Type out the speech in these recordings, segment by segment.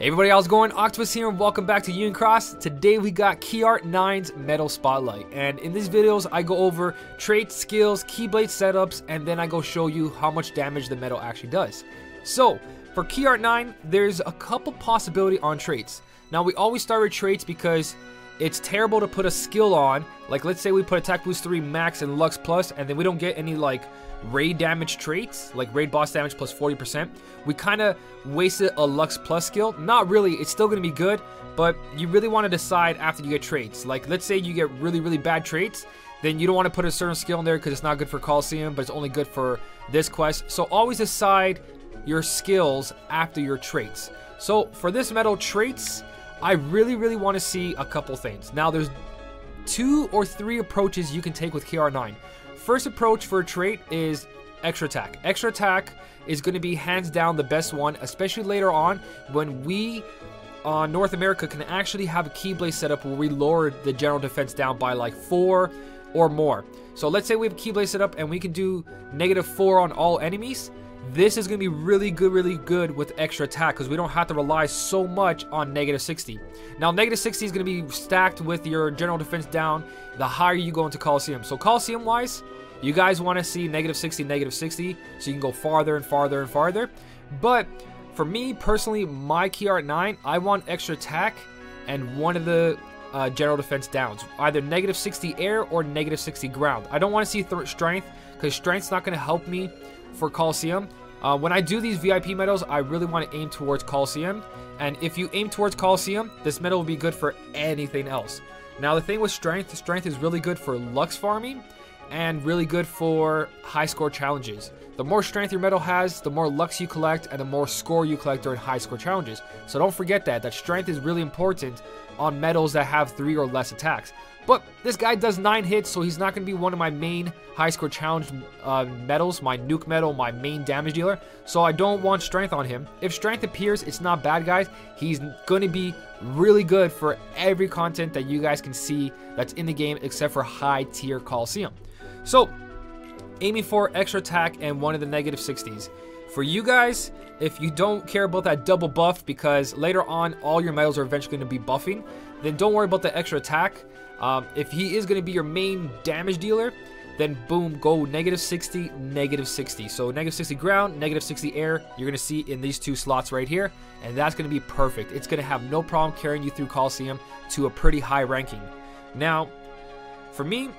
Hey everybody, how's it going? Octopus here and welcome back to Union Cross. Today we got Keyart 9's Medal Spotlight. And in these videos, I go over traits, skills, Keyblade setups, and then I go show you how much damage the medal actually does. So, for Keyart 9, there's a couple possibility on traits. Now, we always start with traits because it's terrible to put a skill on. Like, let's say we put Attack Boost 3 Max and Lux Plus, and then we don't get any, like, raid damage traits, like raid boss damage plus 40%. We kind of wasted a Lux Plus skill. Not really, it's still going to be good, but you really want to decide after you get traits. Like, let's say you get really, really bad traits, then you don't want to put a certain skill in there because it's not good for Coliseum, but it's only good for this quest. So always decide your skills after your traits. So for this medal traits, I really, really want to see a couple things. Now, there's two or three approaches you can take with KR9. First approach for a trait is extra attack. Extra attack is going to be hands down the best one, especially later on when we on uh, North America can actually have a Keyblade setup where we lower the general defense down by like four or more. So let's say we have a Keyblade setup and we can do negative four on all enemies. This is going to be really good, really good with extra attack because we don't have to rely so much on negative 60. Now, negative 60 is going to be stacked with your general defense down the higher you go into Coliseum. So Coliseum-wise, you guys want to see negative 60, negative 60, so you can go farther and farther and farther. But for me, personally, my Key Art 9, I want extra attack and one of the uh, general defense downs. Either negative 60 air or negative 60 ground. I don't want to see strength because strength's not going to help me for Coliseum. Uh, when I do these VIP medals, I really want to aim towards Coliseum. And if you aim towards Coliseum, this medal will be good for anything else. Now, the thing with strength, strength is really good for Lux farming and really good for high score challenges. The more strength your medal has, the more Lux you collect and the more score you collect during high score challenges. So don't forget that, that strength is really important on medals that have 3 or less attacks. But this guy does 9 hits, so he's not going to be one of my main high score challenge uh, medals, my nuke medal, my main damage dealer. So I don't want strength on him. If strength appears, it's not bad, guys. He's going to be really good for every content that you guys can see that's in the game except for high tier Coliseum. So, aiming for extra attack and one of the negative 60s. For you guys, if you don't care about that double buff because later on all your medals are eventually going to be buffing, then don't worry about the extra attack. Um, if he is going to be your main damage dealer, then boom, go negative 60, negative 60. So negative 60 ground, negative 60 air, you're going to see in these two slots right here, and that's going to be perfect. It's going to have no problem carrying you through Coliseum to a pretty high ranking. Now, for me,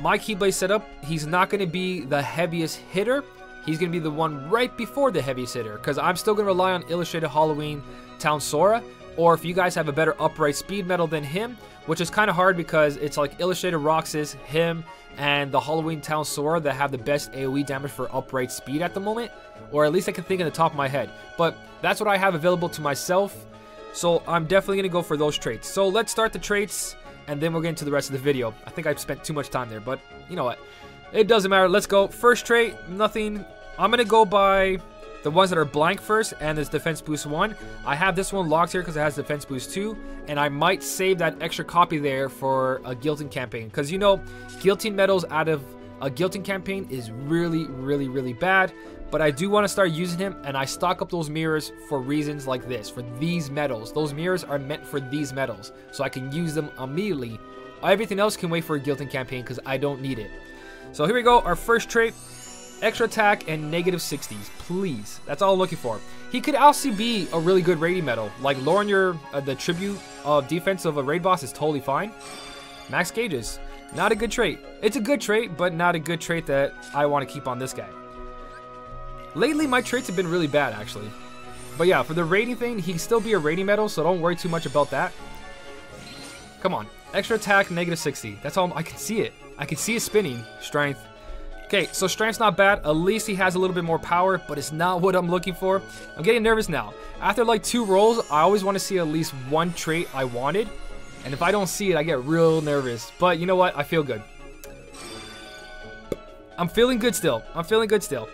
my Keyblade setup, he's not going to be the heaviest hitter. He's going to be the one right before the heaviest hitter because I'm still going to rely on Illustrated Halloween Town Sora. Or if you guys have a better upright speed medal than him, which is kind of hard because it's like Illustrated Roxas, him, and the Halloween Town Sora that have the best AoE damage for upright speed at the moment. Or at least I can think in the top of my head. But that's what I have available to myself. So I'm definitely going to go for those traits. So let's start the traits and then we'll get into the rest of the video. I think I've spent too much time there, but you know what? It doesn't matter. Let's go. First trait, nothing. I'm going to go by the ones that are blank first, and this defense boost 1. I have this one locked here because it has defense boost 2, and I might save that extra copy there for a guilting campaign. Because you know, guilting medals out of a guilting campaign is really, really, really bad but I do want to start using him and I stock up those mirrors for reasons like this, for these medals. Those mirrors are meant for these medals, so I can use them immediately. Everything else can wait for a guilting campaign because I don't need it. So here we go, our first trait, extra attack and negative 60s, please. That's all I'm looking for. He could also be a really good raiding medal. like lowering your uh, the tribute of defense of a raid boss is totally fine. Max gauges, not a good trait. It's a good trait, but not a good trait that I want to keep on this guy. Lately, my traits have been really bad, actually. But yeah, for the rating thing, he can still be a raiding medal, so don't worry too much about that. Come on. Extra attack, negative 60. That's all. I can see it. I can see it spinning. Strength. Okay, so strength's not bad. At least he has a little bit more power, but it's not what I'm looking for. I'm getting nervous now. After like two rolls, I always want to see at least one trait I wanted. And if I don't see it, I get real nervous. But you know what? I feel good. I'm feeling good still. I'm feeling good still.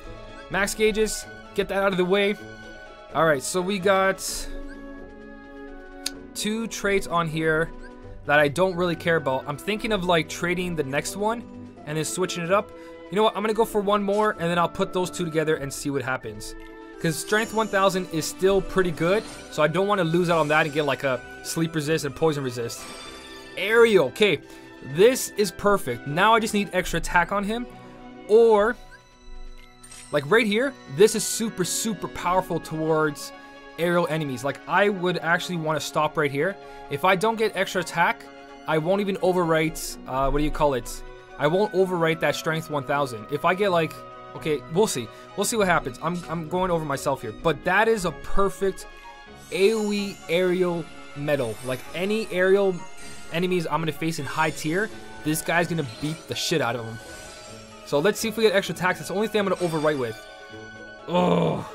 Max gauges, get that out of the way. Alright, so we got two traits on here that I don't really care about. I'm thinking of like trading the next one and then switching it up. You know what, I'm going to go for one more and then I'll put those two together and see what happens. because strength 1000 is still pretty good. So I don't want to lose out on that and get like a sleep resist and poison resist. Aerial. Okay, this is perfect. Now I just need extra attack on him. Or, like right here, this is super, super powerful towards aerial enemies. Like I would actually want to stop right here. If I don't get extra attack, I won't even overwrite, uh, what do you call it? I won't overwrite that strength 1000. If I get like, okay, we'll see. We'll see what happens. I'm, I'm going over myself here. But that is a perfect AoE aerial medal. Like any aerial enemies I'm going to face in high tier, this guy's going to beat the shit out of them. So let's see if we get extra attacks. That's the only thing I'm going to overwrite with. Oh,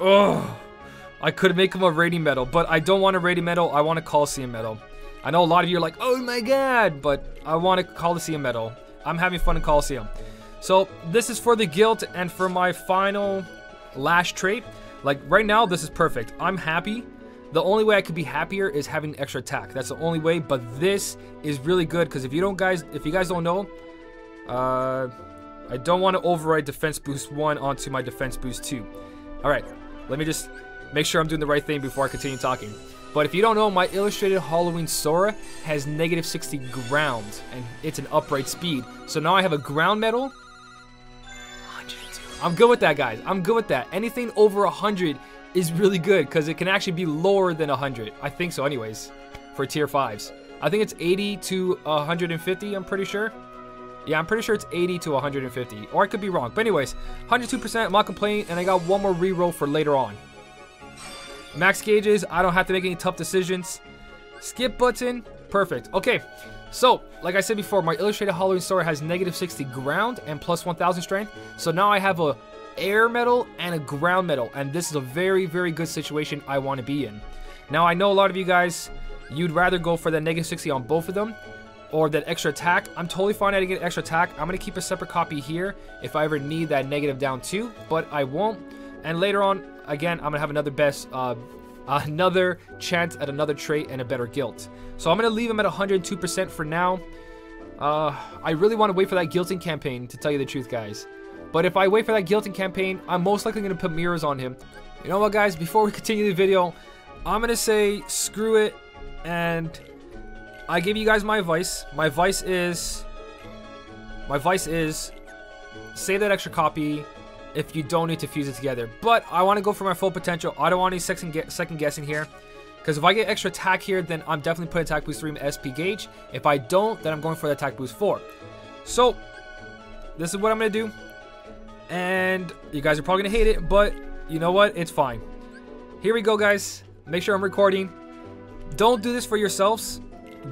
oh. I could make him a raiding medal, but I don't want a raiding medal. I want a Coliseum medal. I know a lot of you are like, oh my god, but I want a Coliseum medal. I'm having fun in Coliseum. So this is for the guilt and for my final last trait. Like right now, this is perfect. I'm happy. The only way I could be happier is having extra attack. That's the only way. But this is really good because if you don't guys, if you guys don't know, uh, I don't want to override defense boost one onto my defense boost two. All right, let me just make sure I'm doing the right thing before I continue talking. But if you don't know, my Illustrated Halloween Sora has negative 60 ground, and it's an upright speed. So now I have a ground medal. 102. I'm good with that, guys. I'm good with that. Anything over 100 is really good, because it can actually be lower than 100. I think so anyways, for tier 5s. I think it's 80 to 150, I'm pretty sure. Yeah, I'm pretty sure it's 80 to 150, or I could be wrong. But anyways, 102%, I'm not complaining, and I got one more reroll for later on. Max gauges, I don't have to make any tough decisions. Skip button, perfect. Okay, so, like I said before, my Illustrated Halloween Sora has negative 60 ground and plus 1000 strength. So now I have a air medal and a ground medal, and this is a very, very good situation I want to be in. Now, I know a lot of you guys, you'd rather go for that negative 60 on both of them, or that extra attack. I'm totally fine to get extra attack. I'm going to keep a separate copy here if I ever need that negative down too, but I won't. And later on, again, I'm to have another best, uh, another chance at another trait and a better guilt. So I'm to leave him at 102% for now. Uh, I really want to wait for that guilting campaign, to tell you the truth, guys. But if I wait for that guilting campaign, I'm most likely to put mirrors on him. You know what, guys? Before we continue the video, I'm to say screw it. And I give you guys my advice. My advice is... My advice is... Save that extra copy if you don't need to fuse it together. But I want to go for my full potential. I don't want any second, ge second guessing here. Because if I get extra attack here, then I'm definitely putting attack boost 3 in SP gauge. If I don't, then I'm going for the attack boost 4. So, this is what I'm going to do. And you guys are probably going to hate it, but you know what? It's fine. Here we go, guys. Make sure I'm recording. Don't do this for yourselves.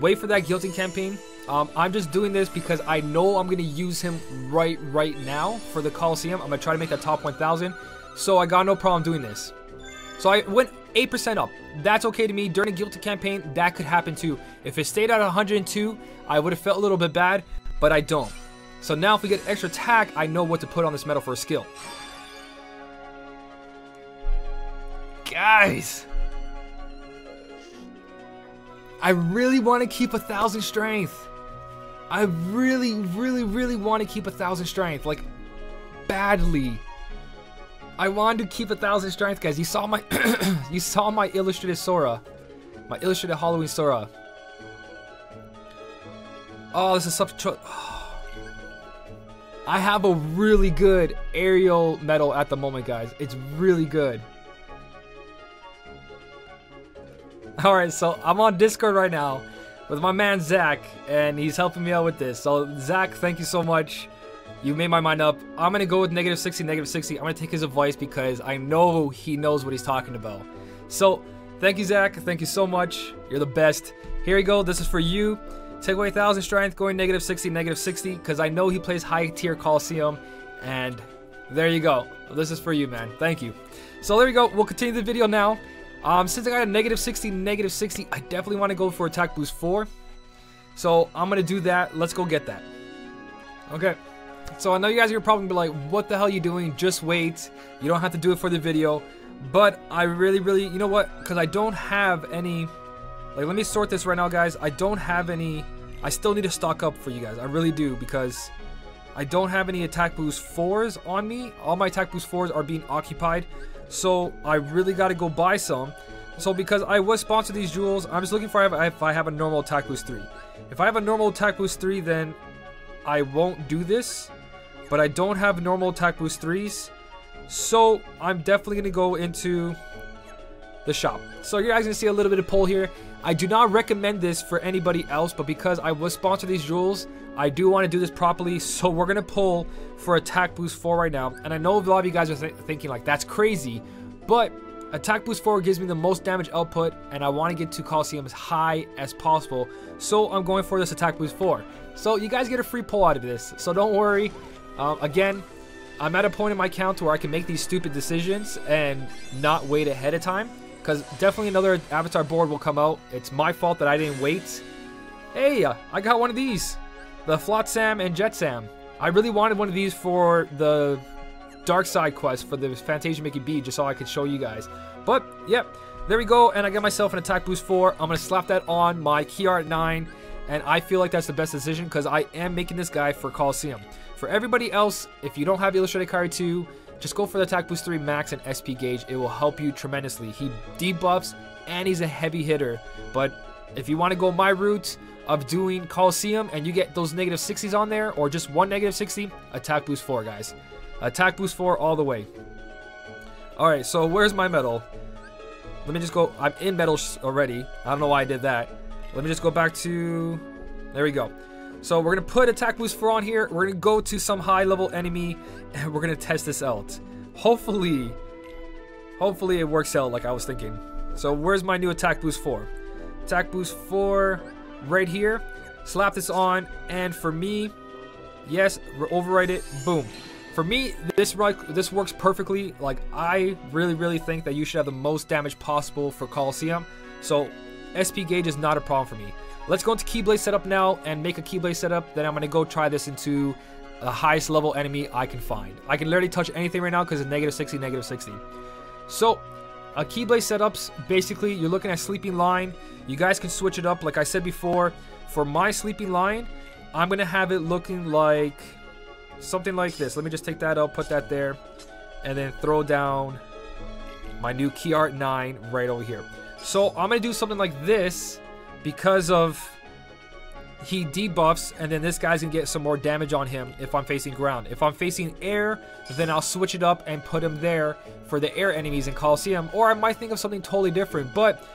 Wait for that guilting campaign. Um, I'm just doing this because I know I'm going to use him right right now for the Coliseum. I'm going to try to make that top 1,000. So I got no problem doing this. So I went 8% up. That's okay to me. During a guilty campaign, that could happen too. If it stayed at 102, I would have felt a little bit bad, but I don't. So now if we get extra attack, I know what to put on this medal for a skill. Guys! I really want to keep a thousand strength. I really, really, really want to keep a thousand strength. Like, badly. I want to keep a thousand strength, guys. You saw my, you saw my illustrated Sora, my illustrated Halloween Sora. Oh, this is such a. I have a really good aerial medal at the moment, guys. It's really good. Alright, so I'm on Discord right now with my man Zach, and he's helping me out with this. So, Zach, thank you so much. You made my mind up. I'm to go with negative 60, negative 60. I'm to take his advice because I know he knows what he's talking about. So, thank you, Zach. Thank you so much. You're the best. Here we go. This is for you. Take away 1,000 strength, going negative 60, negative 60, because I know he plays high tier Coliseum. And there you go. This is for you, man. Thank you. So there you go. We'll continue the video now. Um, since I got a negative 60, negative 60, I definitely want to go for attack boost 4. So I'm going to do that. Let's go get that. Okay. So I know you guys are probably be like, what the hell are you doing? Just wait. You don't have to do it for the video. But I really, really, you know what? Because I don't have any... Like, let me sort this right now, guys. I don't have any... I still need to stock up for you guys. I really do because I don't have any attack boost 4s on me. All my attack boost 4s are being occupied So I really got to go buy some. So because I was sponsored these jewels, I'm just looking for if I have a normal attack boost 3. If I have a normal attack boost 3, then I won't do this. But I don't have normal attack boost 3s. So I'm definitely going to go into the shop. So you guys going to see a little bit of pull here. I do not recommend this for anybody else, but because I was sponsored these jewels, I do want to do this properly. So we're going to pull for attack boost 4 right now. And I know a lot of you guys are th thinking like, that's crazy. But attack boost 4 gives me the most damage output, and I want to get to Coliseum as high as possible. So I'm going for this attack boost 4. So you guys get a free pull out of this. So don't worry. Um, again, I'm at a point in my count where I can make these stupid decisions and not wait ahead of time. Because definitely another avatar board will come out. It's my fault that I didn't wait. Hey, I got one of these. The Flotsam and Jetsam. I really wanted one of these for the Dark Side quest for the Fantasia Mickey B, just so I could show you guys. But, yep, there we go, and I got myself an Attack Boost 4. I'm going to slap that on my Key Art 9, and I feel like that's the best decision because I am making this guy for Coliseum. For everybody else, if you don't have Illustrated Kairi 2, just go for the attack boost 3 max and SP gauge. It will help you tremendously. He debuffs and he's a heavy hitter. But if you want to go my route of doing Coliseum and you get those negative 60s on there or just one negative 60, attack boost 4 guys. Attack boost 4 all the way. Alright, so where's my medal? Let me just go. I'm in medals already. I don't know why I did that. Let me just go back to... There we go. So we're going to put attack boost 4 on here. We're going to go to some high level enemy and we're going to test this out. Hopefully, hopefully it works out like I was thinking. So where's my new attack boost 4? Attack boost 4 right here. Slap this on and for me, yes, override it. Boom. For me, this this works perfectly. Like, I really, really think that you should have the most damage possible for Coliseum. So, SP gauge is not a problem for me. Let's go into Keyblade setup now and make a Keyblade setup. Then I'm going to go try this into the highest level enemy I can find. I can literally touch anything right now because it's negative 60, negative 60. So, a Keyblade setups, basically, you're looking at Sleeping Lion. You guys can switch it up. Like I said before, for my Sleeping Lion, I'm going to have it looking like something like this. Let me just take that out, put that there, and then throw down my new Key Art 9 right over here. So I'm going to do something like this because of he debuffs and then this guy's gonna get some more damage on him if I'm facing ground. If I'm facing air, then I'll switch it up and put him there for the air enemies in Coliseum, or I might think of something totally different, but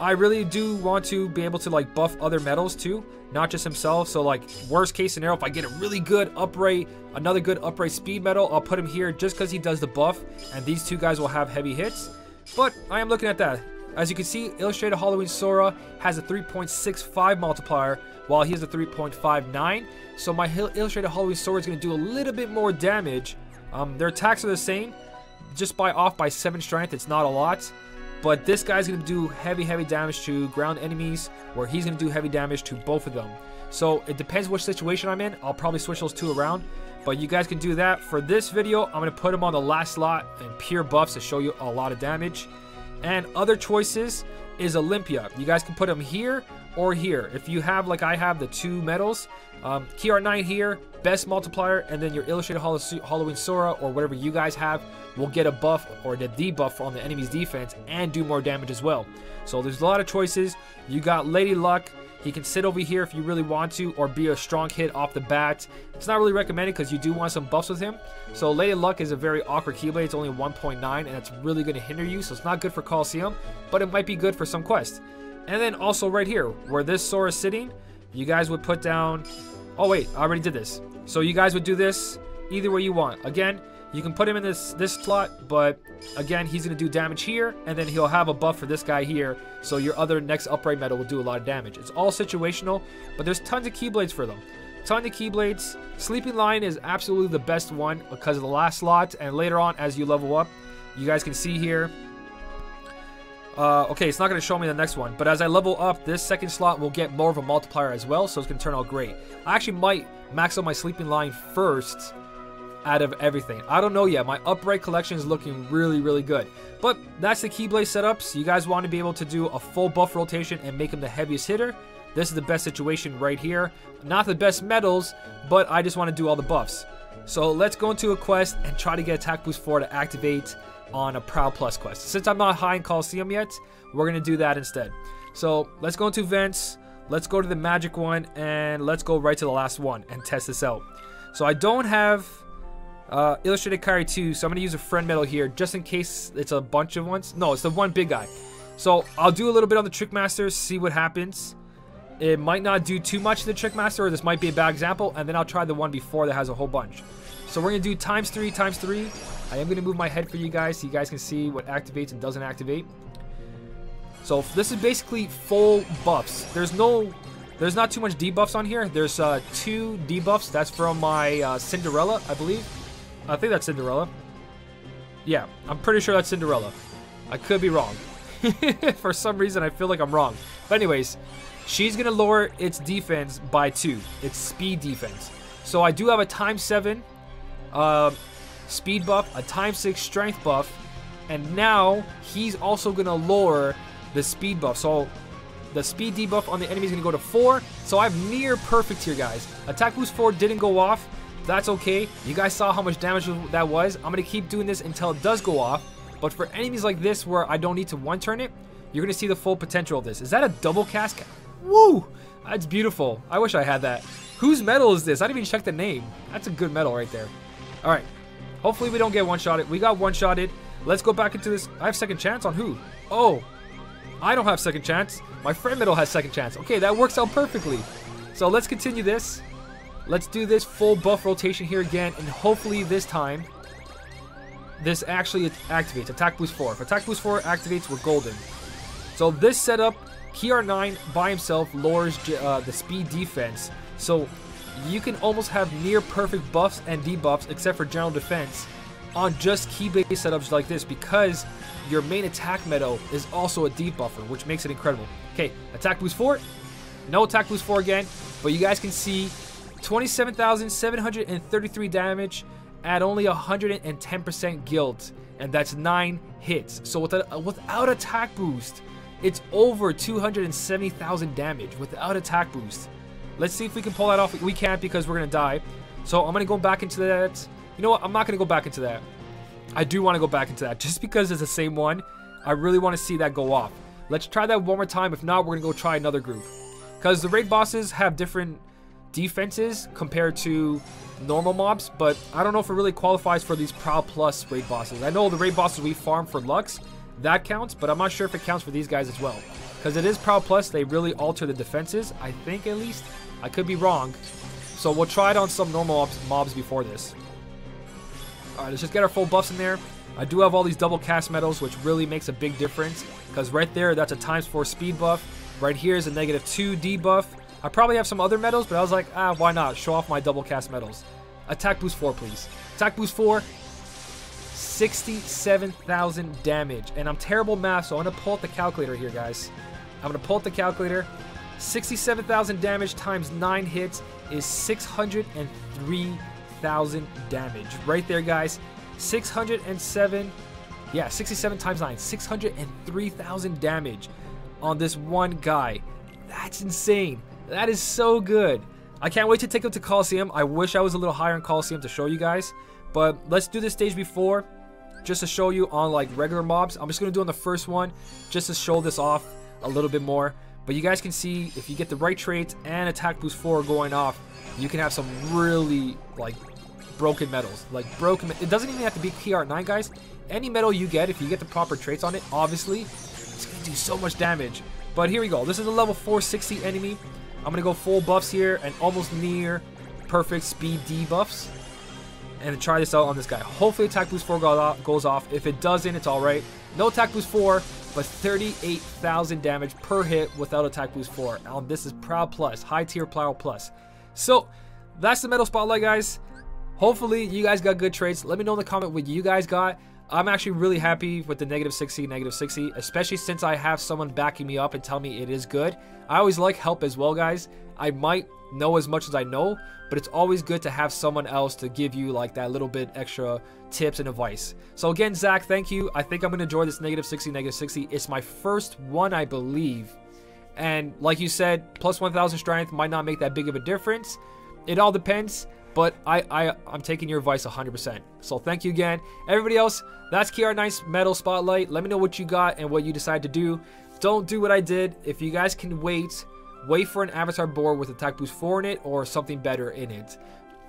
I really do want to be able to like buff other medals too, not just himself. So like worst case scenario, if I get a really good upright, another good upright speed medal, I'll put him here just because he does the buff and these two guys will have heavy hits. But I am looking at that. As you can see, Illustrated Halloween Sora has a 3.65 multiplier, while he has a 3.59. So my Illustrated Halloween Sora is going to do a little bit more damage. Um, their attacks are the same, just by off by 7 strength, it's not a lot. But this guy's going to do heavy, heavy damage to ground enemies, where he's going to do heavy damage to both of them. So it depends which situation I'm in. I'll probably switch those two around. But you guys can do that. For this video, I'm going to put him on the last slot and pure buffs to show you a lot of damage. And other choices is Olympia. You guys can put them here or here. If you have, like I have, the two medals, um, 9 here, best multiplier, and then your Illustrated Halloween Sora or whatever you guys have will get a buff or the debuff on the enemy's defense and do more damage as well. So there's a lot of choices. You got Lady Luck, he can sit over here if you really want to or be a strong hit off the bat. It's not really recommended because you do want some buffs with him. So Lady Luck is a very awkward Keyblade. It's only 1.9 and that's really going to hinder you. So it's not good for Coliseum, but it might be good for some quest. And then also right here, where this Sora is sitting, you guys would put down... Oh wait, I already did this. So you guys would do this either way you want. Again, you can put him in this this slot, but again, he's going to do damage here, and then he'll have a buff for this guy here, so your other next upright medal will do a lot of damage. It's all situational, but there's tons of Keyblades for them. Tons of Keyblades. Sleeping Lion is absolutely the best one because of the last slot, and later on, as you level up, you guys can see here, uh, okay, it's not going to show me the next one, but as I level up, this second slot will get more of a multiplier as well, so it's going to turn out great. I actually might max out my Sleeping Lion first, out of everything. I don't know yet. My upright collection is looking really, really good. But that's the Keyblade setups. You guys want to be able to do a full buff rotation and make him the heaviest hitter. This is the best situation right here. Not the best medals, but I just want to do all the buffs. So let's go into a quest and try to get attack boost 4 to activate on a Proud Plus quest. Since I'm not high in Coliseum yet, we're going to do that instead. So let's go into events. Let's go to the magic one and let's go right to the last one and test this out. So I don't have uh, Illustrated Kairi 2, so I'm going to use a friend medal here just in case it's a bunch of ones. No, it's the one big guy. So I'll do a little bit on the Trickmaster, see what happens. It might not do too much to the Trickmaster, or this might be a bad example, and then I'll try the one before that has a whole bunch. So we're going to do times 3 times 3. I am going to move my head for you guys so you guys can see what activates and doesn't activate. So this is basically full buffs. There's no, there's not too much debuffs on here. There's uh, two debuffs. That's from my uh, Cinderella, I believe. I think that's Cinderella. Yeah, I'm pretty sure that's Cinderella. I could be wrong. For some reason, I feel like I'm wrong. But anyways, she's going to lower its defense by 2. Its speed defense. So I do have a times 7 uh, speed buff, a times 6 strength buff, and now he's also going to lower the speed buff. So the speed debuff on the enemy is going to go to 4. So I have near perfect here, guys. Attack boost 4 didn't go off. That's okay. You guys saw how much damage that was. I'm going to keep doing this until it does go off. But for enemies like this where I don't need to one-turn it, you're going to see the full potential of this. Is that a double cast? Woo! That's beautiful. I wish I had that. Whose medal is this? I didn't even check the name. That's a good medal right there. All right. Hopefully we don't get one-shotted. We got one-shotted. Let's go back into this. I have second chance on who? Oh, I don't have second chance. My friend medal has second chance. Okay, that works out perfectly. So let's continue this. Let's do this full buff rotation here again, and hopefully this time, this actually activates. Attack Boost 4. If Attack Boost 4 activates, we're golden. So this setup, KR9 by himself lowers uh, the speed defense. So you can almost have near perfect buffs and debuffs, except for general defense, on just key base setups like this because your main attack medal is also a debuffer, which makes it incredible. Okay, attack boost 4. No attack boost 4 again, but you guys can see 27,733 damage at only 110% guilt, and that's 9 hits. So without, without attack boost, it's over 270,000 damage without attack boost. Let's see if we can pull that off. We can't because we're going to die. So I'm going to go back into that. You know what? I'm not going to go back into that. I do want to go back into that just because it's the same one. I really want to see that go off. Let's try that one more time. If not, we're going to go try another group. Because the raid bosses have different defenses compared to normal mobs, but I don't know if it really qualifies for these Proud Plus raid bosses. I know the raid bosses we farm for Lux, that counts, but I'm not sure if it counts for these guys as well. Because it is Proud Plus, they really alter the defenses, I think at least. I could be wrong. So we'll try it on some normal mobs, mobs before this. Alright, let's just get our full buffs in there. I do have all these double cast medals, which really makes a big difference. Because right there, that's a times 4 speed buff. Right here is a negative 2 debuff. I probably have some other medals, but I was like, ah, why not? Show off my double cast medals. Attack boost 4, please. Attack boost 4, 67,000 damage. And I'm terrible math, so I'm going to pull out the calculator here, guys. I'm going to pull out the calculator. 67,000 damage times 9 hits is 603,000 damage. Right there, guys. 607, yeah, 67 times 9, 603,000 damage on this one guy. That's insane. That is so good. I can't wait to take him to Coliseum. I wish I was a little higher in Coliseum to show you guys. But let's do this stage before just to show you on like regular mobs. I'm just going to do on the first one just to show this off a little bit more. But you guys can see if you get the right traits and attack boost 4 going off, you can have some really like broken medals. Like broken, it doesn't even have to be KR9 guys. Any medal you get, if you get the proper traits on it, obviously, it's going to do so much damage. But here we go. This is a level 460 enemy. I'm going to go full buffs here and almost near perfect speed debuffs. And try this out on this guy. Hopefully attack boost 4 goes off. If it doesn't, it's alright. No attack boost 4, but 38,000 damage per hit without attack boost 4. Now this is Proud Plus, high tier Proud Plus. So, that's the Medal spotlight, guys. Hopefully, you guys got good traits. Let me know in the comment what you guys got. I'm actually really happy with the negative 60, negative 60, especially since I have someone backing me up and tell me it is good. I always like help as well, guys. I might know as much as I know, but it's always good to have someone else to give you like that little bit extra tips and advice. So again, Zach, thank you. I think I'm going to enjoy this negative 60, negative 60. It's my first one, I believe. And like you said, plus 1,000 strength might not make that big of a difference. It all depends. But I, I, I'm taking your advice 100%. So thank you again. Everybody else, that's KR9's Medal Spotlight. Let me know what you got and what you decide to do. Don't do what I did. If you guys can wait, wait for an avatar board with attack boost 4 in it or something better in it.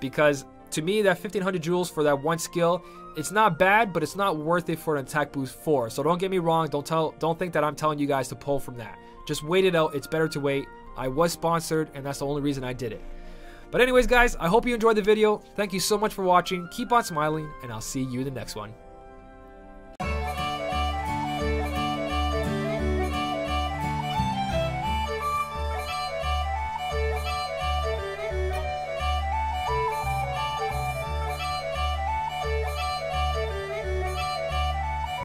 Because to me, that 1500 jewels for that one skill, it's not bad, but it's not worth it for an attack boost 4. So don't get me wrong. Don't tell, don't think that I'm telling you guys to pull from that. Just wait it out. It's better to wait. I was sponsored, and that's the only reason I did it. But anyways, guys, I hope you enjoyed the video. Thank you so much for watching. Keep on smiling, and I'll see you in the next one.